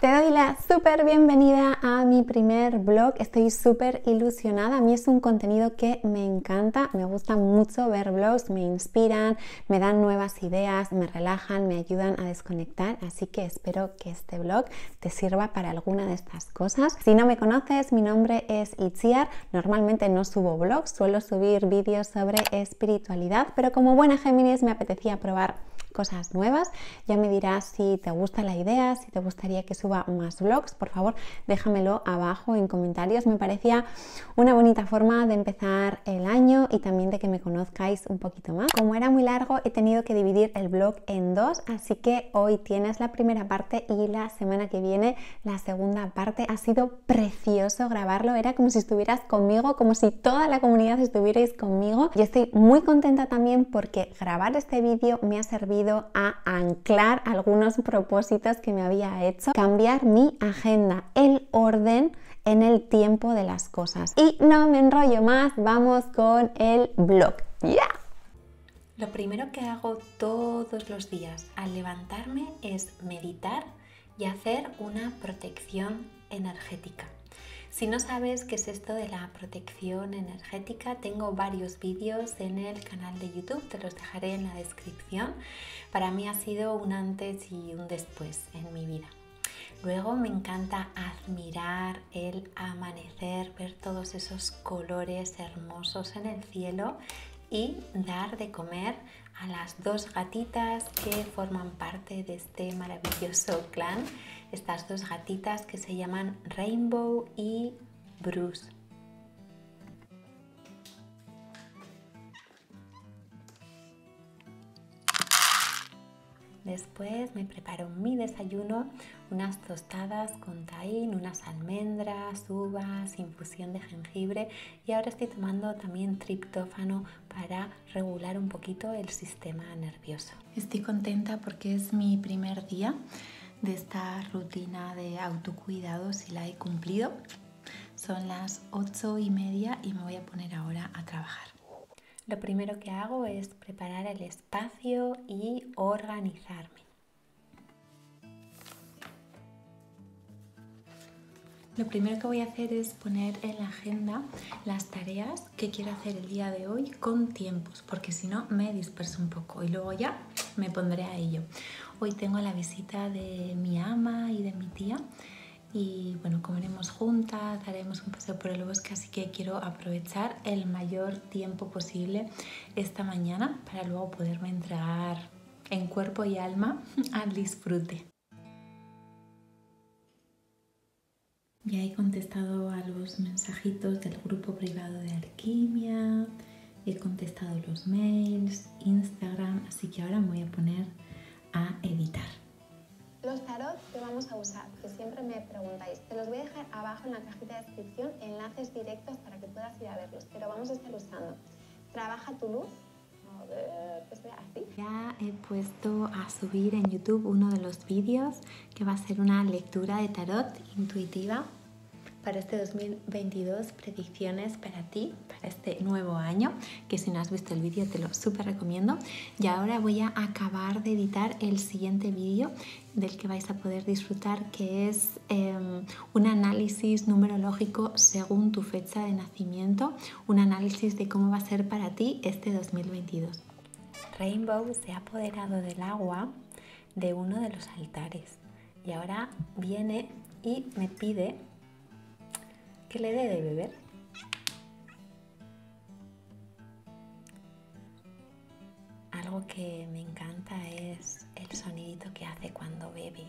Te doy la súper bienvenida a mi primer blog. Estoy súper ilusionada. A mí es un contenido que me encanta. Me gusta mucho ver blogs, me inspiran, me dan nuevas ideas, me relajan, me ayudan a desconectar. Así que espero que este blog te sirva para alguna de estas cosas. Si no me conoces, mi nombre es Itziar. Normalmente no subo blogs, suelo subir vídeos sobre espiritualidad, pero como buena Géminis me apetecía probar cosas nuevas. Ya me dirás si te gusta la idea, si te gustaría que suba más vlogs. Por favor, déjamelo abajo en comentarios. Me parecía una bonita forma de empezar el año y también de que me conozcáis un poquito más. Como era muy largo, he tenido que dividir el blog en dos, así que hoy tienes la primera parte y la semana que viene la segunda parte. Ha sido precioso grabarlo, era como si estuvieras conmigo, como si toda la comunidad estuvierais conmigo. Y estoy muy contenta también porque grabar este vídeo me ha servido a anclar algunos propósitos que me había hecho, cambiar mi agenda, el orden en el tiempo de las cosas. Y no me enrollo más, vamos con el blog. ¡Ya! Lo primero que hago todos los días al levantarme es meditar y hacer una protección energética. Si no sabes qué es esto de la protección energética, tengo varios vídeos en el canal de YouTube, te los dejaré en la descripción. Para mí ha sido un antes y un después en mi vida. Luego me encanta admirar el amanecer, ver todos esos colores hermosos en el cielo y dar de comer a las dos gatitas que forman parte de este maravilloso clan estas dos gatitas que se llaman Rainbow y Bruce. Después me preparo mi desayuno, unas tostadas con taín, unas almendras, uvas, infusión de jengibre y ahora estoy tomando también triptófano para regular un poquito el sistema nervioso. Estoy contenta porque es mi primer día de esta rutina de autocuidado si la he cumplido. Son las ocho y media y me voy a poner ahora a trabajar. Lo primero que hago es preparar el espacio y organizarme. Lo primero que voy a hacer es poner en la agenda las tareas que quiero hacer el día de hoy con tiempos, porque si no me disperso un poco y luego ya me pondré a ello. Hoy tengo la visita de mi ama y de mi tía y bueno, comeremos juntas, haremos un paseo por el bosque, así que quiero aprovechar el mayor tiempo posible esta mañana para luego poderme entregar en cuerpo y alma al disfrute. Ya he contestado a los mensajitos del grupo privado de alquimia, he contestado los mails, Instagram, así que ahora me voy a poner a editar. Los tarot que vamos a usar, que siempre me preguntáis, te los voy a dejar abajo en la cajita de descripción enlaces directos para que puedas ir a verlos, pero vamos a estar usando Trabaja tu luz, así. Ya he puesto a subir en YouTube uno de los vídeos que va a ser una lectura de tarot intuitiva para este 2022 predicciones para ti, para este nuevo año, que si no has visto el vídeo te lo súper recomiendo. Y ahora voy a acabar de editar el siguiente vídeo del que vais a poder disfrutar, que es em, un análisis numerológico según tu fecha de nacimiento, un análisis de cómo va a ser para ti este 2022. Rainbow se ha apoderado del agua de uno de los altares y ahora viene y me pide que le dé de beber. Algo que me encanta es el sonidito que hace cuando bebe.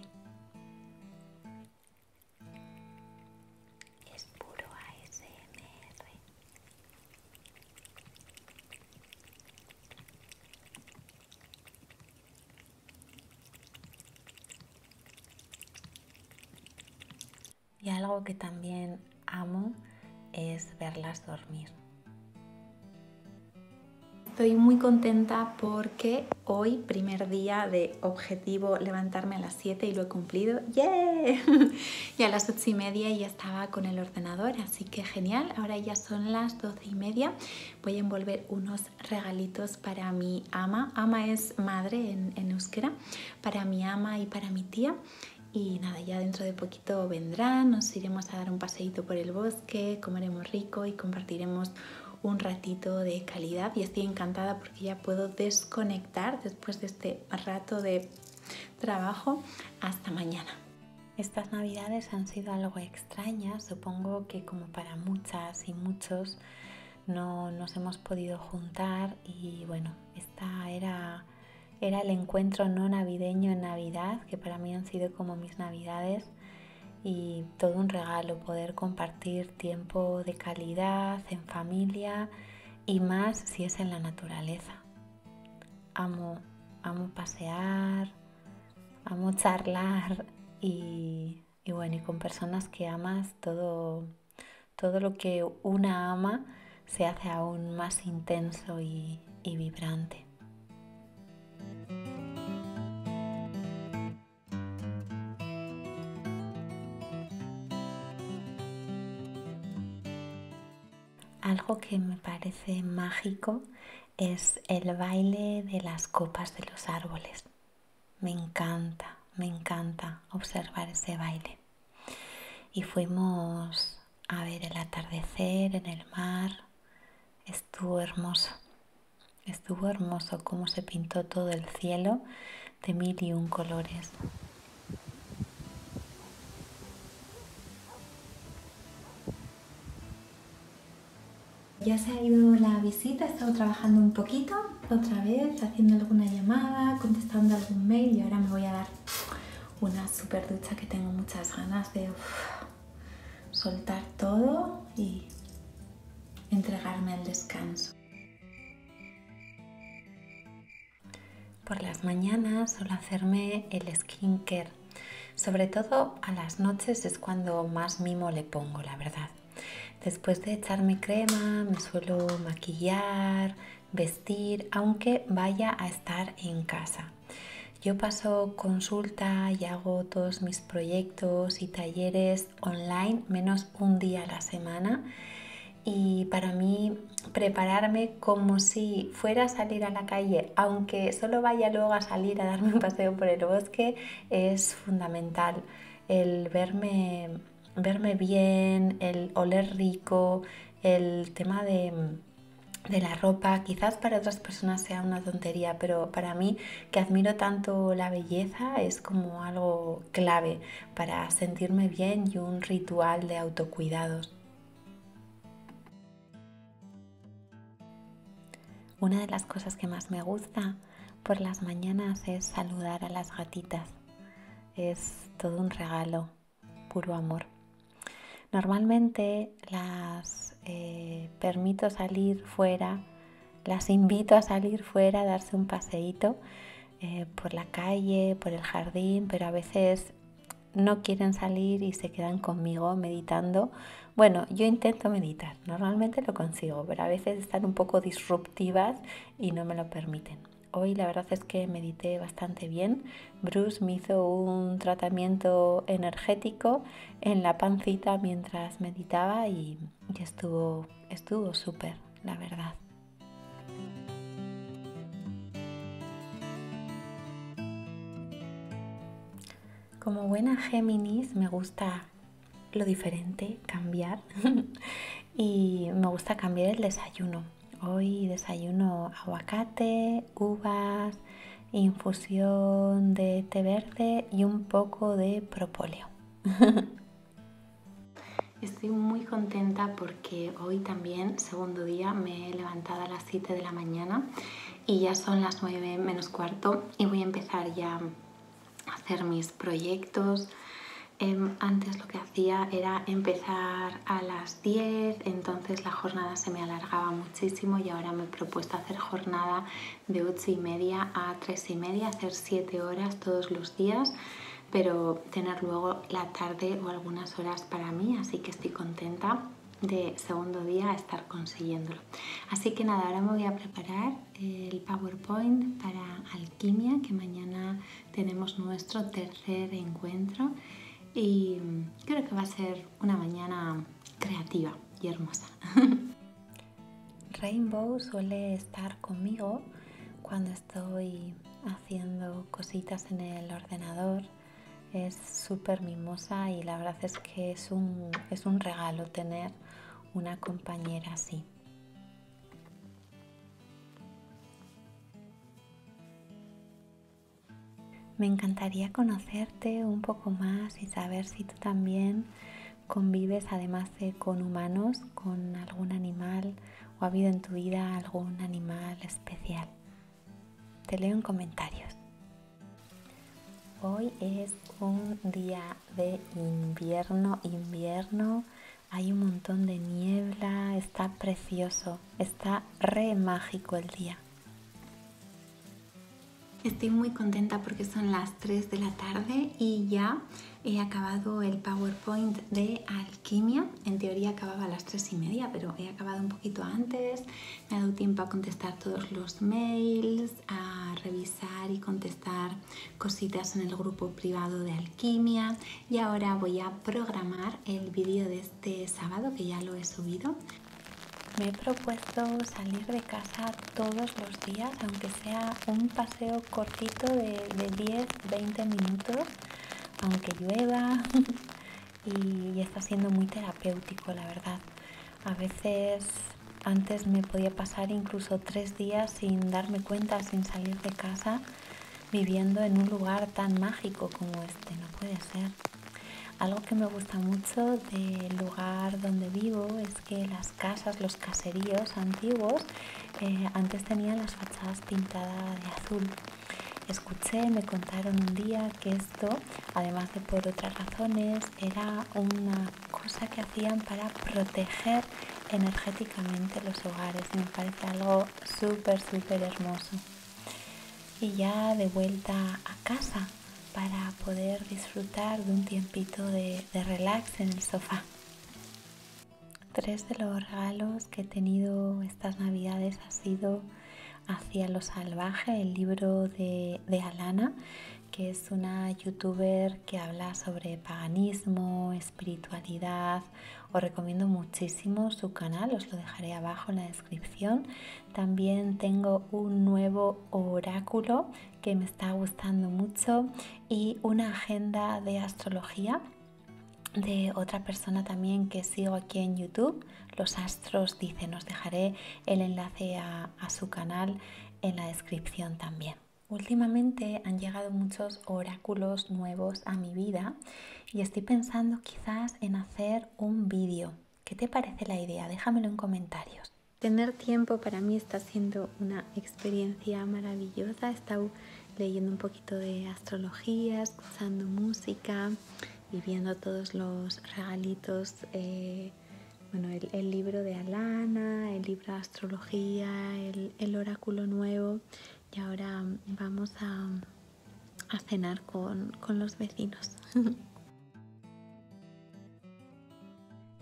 Es puro ASMR. Y algo que también amo es verlas dormir. Estoy muy contenta porque hoy, primer día de objetivo levantarme a las 7 y lo he cumplido. ¡Yeah! y a las 8 y media ya estaba con el ordenador, así que genial. Ahora ya son las 12 y media. Voy a envolver unos regalitos para mi ama. Ama es madre en, en euskera. Para mi ama y para mi tía Y nada, ya dentro de poquito vendrán, nos iremos a dar un paseíto por el bosque, comeremos rico y compartiremos un ratito de calidad y estoy encantada porque ya puedo desconectar después de este rato de trabajo hasta mañana. Estas navidades han sido algo extrañas, supongo que como para muchas y muchos no nos hemos podido juntar y bueno, esta era era el encuentro no navideño en Navidad, que para mí han sido como mis Navidades y todo un regalo poder compartir tiempo de calidad en familia y más si es en la naturaleza. Amo, amo pasear, amo charlar y, bueno, y con personas que amas todo, todo lo que una ama se hace aún más intenso y vibrante. Algo que me parece mágico es el baile de las copas de los árboles. Me encanta, me encanta observar ese baile. Y fuimos a ver el atardecer en el mar. Estuvo hermoso. Estuvo hermoso cómo se pintó todo el cielo de mil y un colores. Ya se ha ido la visita, he estado trabajando un poquito, otra vez, haciendo alguna llamada, contestando algún mail y ahora me voy a dar una super ducha que tengo muchas ganas de soltar todo y entregarme al descanso. Por las mañanas suelo hacerme el skincare. Sobre todo a las noches es cuando más mimo le pongo, la verdad. Después de echarme crema me suelo maquillar, vestir, aunque vaya a estar en casa. Yo paso consulta y hago todos mis proyectos y talleres online menos un día a la semana y para mí prepararme como si fuera a salir a la calle, aunque solo vaya luego a salir a darme un paseo por el bosque, es fundamental. El verme, verme bien, el oler rico, el tema de, de la ropa, quizás para otras personas sea una tontería, pero para mí que admiro tanto la belleza es como algo clave para sentirme bien y un ritual de autocuidados. Una de las cosas que más me gusta por las mañanas es saludar a las gatitas. Es todo un regalo, puro amor. Normalmente las eh, permito salir fuera, las invito a salir fuera, a darse un paseíto eh, por la calle, por el jardín, pero a veces no quieren salir y se quedan conmigo meditando. Bueno, yo intento meditar, normalmente lo consigo, pero a veces están un poco disruptivas y no me lo permiten. Hoy la verdad es que medité bastante bien. Bruce me hizo un tratamiento energético en la pancita mientras meditaba y, estuvo estuvo súper, la verdad. Como buena Géminis me gusta lo diferente, cambiar. y me gusta cambiar el desayuno. Hoy desayuno aguacate, uvas, infusión de té verde y un poco de propóleo. Estoy muy contenta porque hoy también, segundo día, me he levantado a las 7 de la mañana y ya son las 9 menos cuarto y voy a empezar ya hacer mis proyectos. Em, antes lo que hacía era empezar a las 10, entonces la jornada se me alargaba muchísimo y ahora me he propuesto hacer jornada de 8 y media a 3 y media, hacer 7 horas todos los días, pero tener luego la tarde o algunas horas para mí, así que estoy contenta de segundo día estar consiguiéndolo. Así que nada, ahora me voy a preparar el PowerPoint para alquimia, que mañana tenemos nuestro tercer encuentro y creo que va a ser una mañana creativa y hermosa. Rainbow suele estar conmigo cuando estoy haciendo cositas en el ordenador es súper mimosa y la verdad es que es un, es un regalo tener una compañera así. Me encantaría conocerte un poco más y saber si tú también convives, además de con humanos, con algún animal o ha habido en tu vida algún animal especial. Te leo en comentarios. Hoy es un día de invierno, invierno, hay un montón de niebla, está precioso, está re mágico el día. Estoy muy contenta porque son las 3 de la tarde y ya he acabado el PowerPoint de alquimia. En teoría acababa a las 3 y media, pero he acabado un poquito antes. Me ha dado tiempo a contestar todos los mails, a revisar y contestar cositas en el grupo privado de alquimia. Y ahora voy a programar el vídeo de este sábado que ya lo he subido. Me he propuesto salir de casa todos los días, aunque sea un paseo cortito de, 10-20 minutos, aunque llueva y está siendo muy terapéutico, la verdad. A veces antes me podía pasar incluso tres días sin darme cuenta, sin salir de casa, viviendo en un lugar tan mágico como este. No puede ser. Algo que me gusta mucho del lugar donde vivo es que las casas, los caseríos antiguos, eh, antes tenían las fachadas pintadas de azul. Escuché, me contaron un día que esto, además de por otras razones, era una cosa que hacían para proteger energéticamente los hogares me parece algo súper, súper hermoso. Y ya de vuelta a casa, para poder disfrutar de un tiempito de, relax en el sofá. Tres de los regalos que he tenido estas navidades ha sido Hacia lo salvaje, el libro de, de Alana, que es una youtuber que habla sobre paganismo, espiritualidad. Os recomiendo muchísimo su canal, os lo dejaré abajo en la descripción. También tengo un nuevo oráculo que me está gustando mucho y una agenda de astrología de otra persona también que sigo aquí en YouTube. Los astros dicen, os dejaré el enlace a, a su canal en la descripción también. Últimamente han llegado muchos oráculos nuevos a mi vida y estoy pensando quizás en hacer un vídeo. ¿Qué te parece la idea? Déjamelo en comentarios. Tener tiempo para mí está siendo una experiencia maravillosa. He estado leyendo un poquito de astrología, escuchando música y viendo todos los regalitos. Eh, bueno, el, libro de Alana, el libro de astrología, el, el oráculo nuevo y ahora vamos a, cenar con, con los vecinos.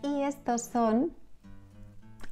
y estos son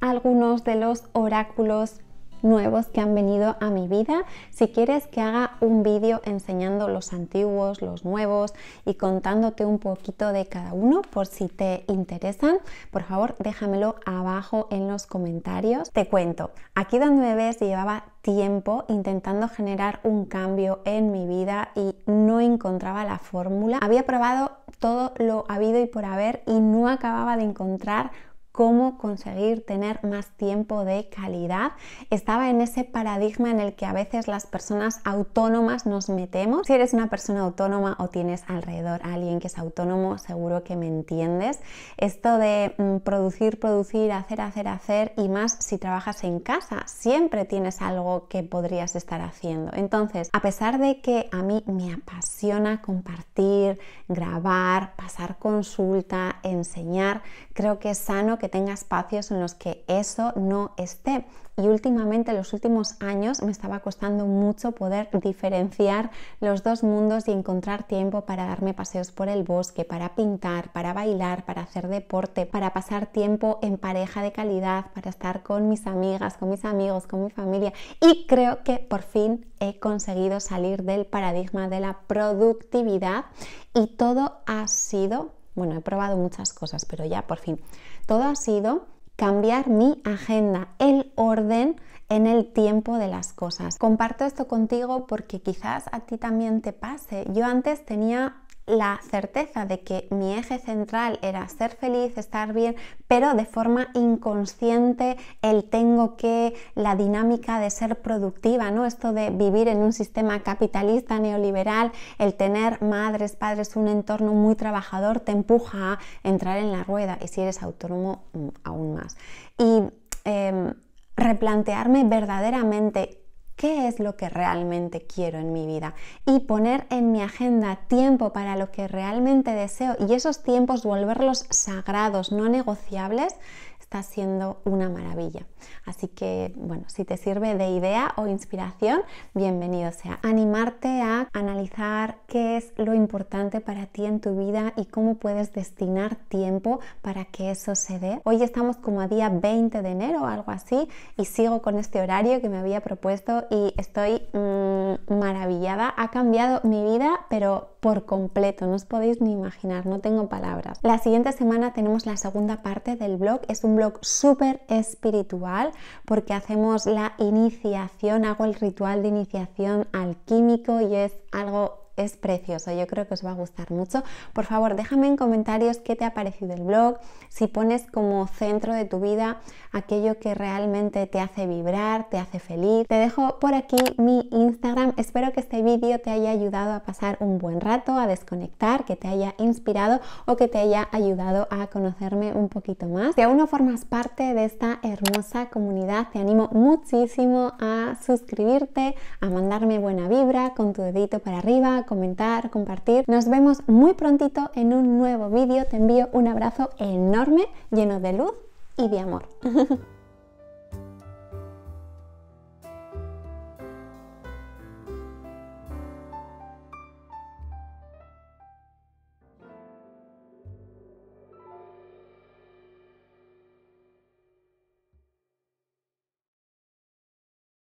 algunos de los oráculos nuevos que han venido a mi vida. Si quieres que haga un vídeo enseñando los antiguos, los nuevos y contándote un poquito de cada uno por si te interesan, por favor déjamelo abajo en los comentarios. Te cuento, aquí donde me ves llevaba tiempo intentando generar un cambio en mi vida y no encontraba la fórmula. Había probado todo lo habido y por haber y no acababa de encontrar cómo conseguir tener más tiempo de calidad. Estaba en ese paradigma en el que a veces las personas autónomas nos metemos. Si eres una persona autónoma o tienes alrededor a alguien que es autónomo, seguro que me entiendes. Esto de mm, producir, producir, hacer, hacer, hacer y más si trabajas en casa, siempre tienes algo que podrías estar haciendo. Entonces, a pesar de que a mí me apasiona compartir, grabar, pasar consulta, enseñar, creo que es sano que tenga espacios en los que eso no esté. Y últimamente, en los últimos años, me estaba costando mucho poder diferenciar los dos mundos y encontrar tiempo para darme paseos por el bosque, para pintar, para bailar, para hacer deporte, para pasar tiempo en pareja de calidad, para estar con mis amigas, con mis amigos, con mi familia. Y creo que por fin he conseguido salir del paradigma de la productividad y todo ha sido bueno, he probado muchas cosas, pero ya por fin. Todo ha sido cambiar mi agenda, el orden en el tiempo de las cosas. Comparto esto contigo porque quizás a ti también te pase. Yo antes tenía la certeza de que mi eje central era ser feliz, estar bien, pero de forma inconsciente el tengo que, la dinámica de ser productiva, ¿no? Esto de vivir en un sistema capitalista neoliberal, el tener madres, padres, un entorno muy trabajador te empuja a entrar en la rueda y si eres autónomo mm, aún más. Y em, replantearme verdaderamente qué es lo que realmente quiero en mi vida y poner en mi agenda tiempo para lo que realmente deseo. Y esos tiempos volverlos sagrados, no negociables, está siendo una maravilla. Así que, bueno, si te sirve de idea o inspiración, bienvenido sea. Animarte a analizar qué es lo importante para ti en tu vida y cómo puedes destinar tiempo para que eso se dé. Hoy estamos como a día 20 de enero o algo así y sigo con este horario que me había propuesto y estoy mm, maravillada. Ha cambiado mi vida, pero por completo, no os podéis ni imaginar, no tengo palabras. La siguiente semana tenemos la segunda parte del blog, es un blog súper espiritual porque hacemos la iniciación, hago el ritual de iniciación alquímico y es algo es precioso, yo creo que os va a gustar mucho. Por favor, déjame en comentarios qué te ha parecido el blog, si pones como centro de tu vida aquello que realmente te hace vibrar, te hace feliz. Te dejo por aquí mi Instagram, espero que este vídeo te haya ayudado a pasar un buen rato, a desconectar, que te haya inspirado o que te haya ayudado a conocerme un poquito más. Si aún no formas parte de esta hermosa comunidad, te animo muchísimo a suscribirte, a mandarme buena vibra con tu dedito para arriba, comentar, compartir. Nos vemos muy prontito en un nuevo vídeo. Te envío un abrazo enorme, lleno de luz y de amor.